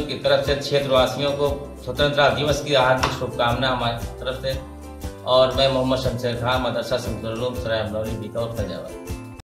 की तरफ़ से क्षेत्रवासियों को स्वतंत्रता दिवस की हार्दिक शुभकामना हमारी तरफ़ से। और मैं मोहम्मद शमशेर खान, मदरसा संतुलूम सराय, अमरौली बिकौर फैजाबाद।